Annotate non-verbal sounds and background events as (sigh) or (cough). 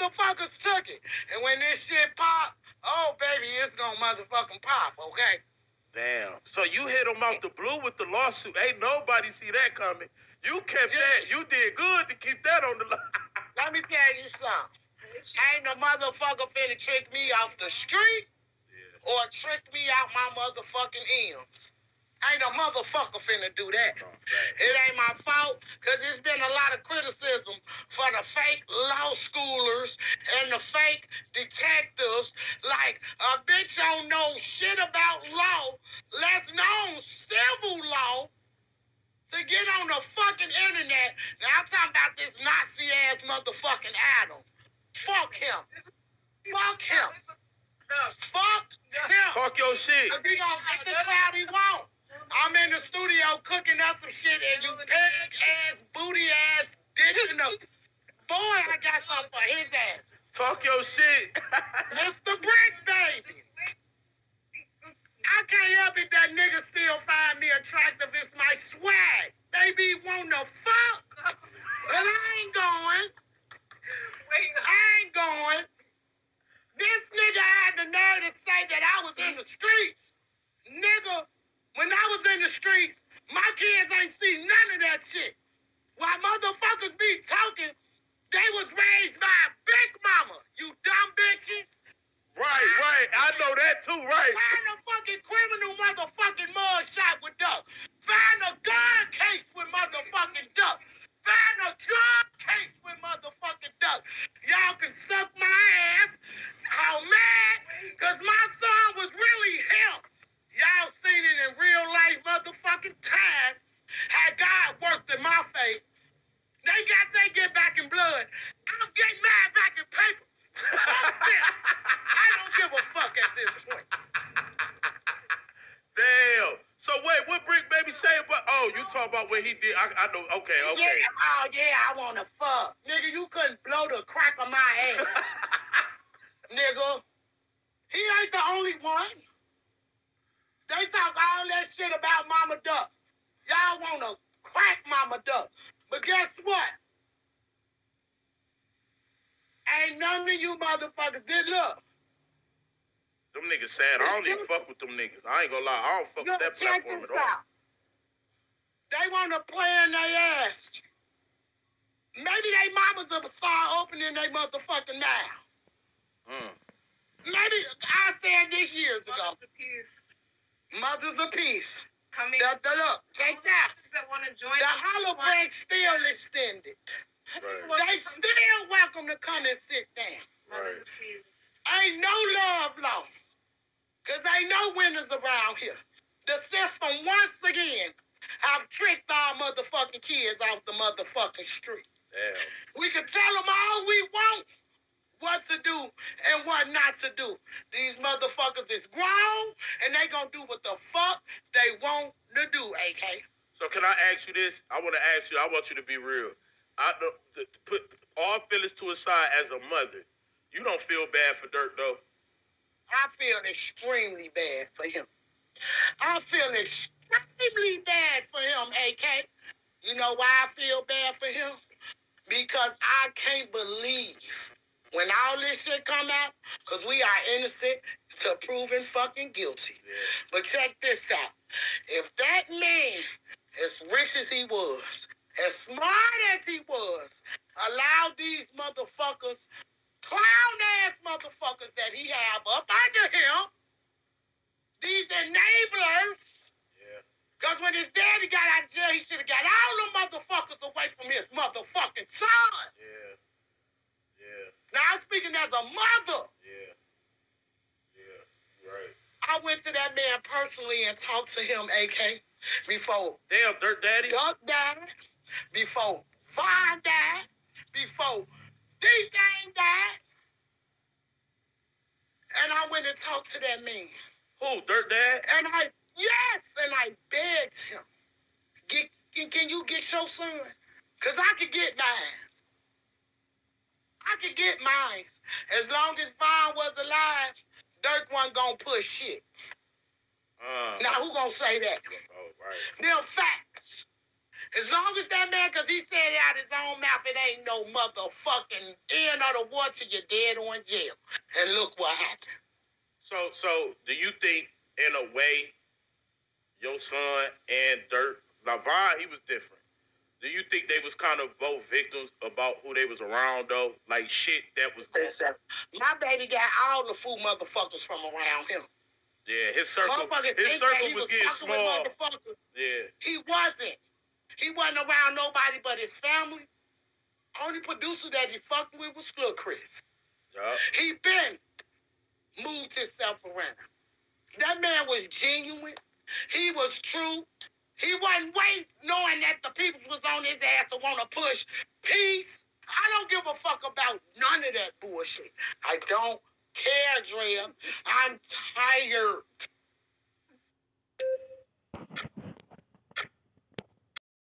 motherfuckers took it. And when this shit pop, oh baby, it's gonna motherfucking pop, okay? Damn. So you hit him out the blue with the lawsuit. Ain't nobody see that coming. You kept that. You did good to keep that on the line. (laughs) Let me tell you something. Ain't no motherfucker finna trick me off the street Yeah. or trick me out my motherfucking M's. Ain't no motherfucker finna do that. Oh. It ain't my fault, cause there's been a lot of criticism for the fake law schoolers fake detectives. Like a bitch don't know shit about law, less known civil law, to get on the fucking internet. Now I'm talking about this Nazi ass motherfucking Adam. Fuck him. Fuck him. Fuck him. Talk your shit. Cause he gonna get the cloud he want. I'm in the studio cooking up some shit and you big ass, booty ass, dishing up. Boy, I got something for his ass. Talk your shit. (laughs) Mr. Brick, baby. I can't help it that niggas still find me attractive. It's my swag. They be wanting to fuck. But I ain't going. I ain't going. This nigga had the nerve to say that I was in the streets. Nigga, when I was in the streets, my kids ain't seen none of that shit. While motherfuckers be talking, they was raised by a big mama, you dumb bitches. right, right. I know that too, right. Find a fucking criminal motherfucking mug shot with Duck. Find a gun case with motherfucking Duck. Find a gun case with motherfucking Duck. Y'all can suck my ass. I'm mad because my son was really him. Y'all seen it in real life motherfucking time. Had God worked in my faith. They got they get back in blood. I'm getting mad back in paper. Fuck them. I don't give a fuck at this point. Damn. So wait, what Brick Baby say about? Talk about what he did. I, I know. Okay, okay. Yeah, oh yeah, I wanna fuck. Nigga, you couldn't blow the crack of my ass. (laughs) Nigga. He ain't the only one. They talk all that shit about Mama Duck. Y'all wanna crack Mama Duck. But guess what? Ain't none of you motherfuckers did look. Them niggas sad. I don't even fuck with them niggas. I ain't gonna lie. I don't fuck Look, with that platform at all. out. They want to play in their ass. Maybe they mamas will start opening their motherfucking mouth. Mm. Maybe I said this years ago. Mothers of peace. Come in. The, the, look, take that. that want to join. The hollow break still extended. Right, They still welcome to come and sit down. right. Ain't no love lost. Cause ain't no winners around here. The system once again have tricked our motherfucking kids off the motherfucking street. Damn. We can tell them all we want what to do and what not to do. These motherfuckers is grown and they gonna do what the fuck they want to do, AK. So can I ask you this? I want to ask you. I want you to be real. I don't put all feelings to a side as a mother. You don't feel bad for Durk though. I feel extremely bad for him. I feel extremely bad for him, AK. You know why I feel bad for him? Because I can't believe when all this shit come out, because we are innocent to proven fucking guilty. Yeah. But check this out. If that man, as rich as he was, as smart as he was, allowed these motherfuckers, clown ass motherfuckers that he have up under him, these enablers, Yeah. because when his daddy got out of jail, he should have got all the motherfuckers away from his motherfucking son. Yeah. Yeah. Now I'm speaking as a mother. Yeah. Yeah. Right. I went to that man personally and talked to him, AK, before Damn, Durk Daddy. Duck died, before Von died, before D-Thing died. And I went and talked to that man. Who? Durk Dad? And I, yes, begged him, get, can, can you get your son? Because I could get mine. I could get mine. As long as Von was alive, Durk wasn't going to push shit. Uh, Now, who going to say that? oh, right. Them facts. As long as that man, because he said it out his own mouth, it ain't no motherfucking end of the war till you're dead or in jail. And look what happened. So, so do you think, in a way, your son and Durk, Lavon, he was different. Do you think they was kind of both victims about who they was around though? Like shit that was going. My baby got all the fool motherfuckers from around him. Yeah, his circle, his circle was, was getting small. Yeah, he wasn't. He wasn't around nobody but his family. Only producer that he fucked with was Lil Chris. Yeah. He been moved himself around. That man was genuine. He was true. He wasn't waiting knowing that the people was on his ass to want to push peace. I don't give a fuck about none of that bullshit. I don't care, Drea. I'm tired.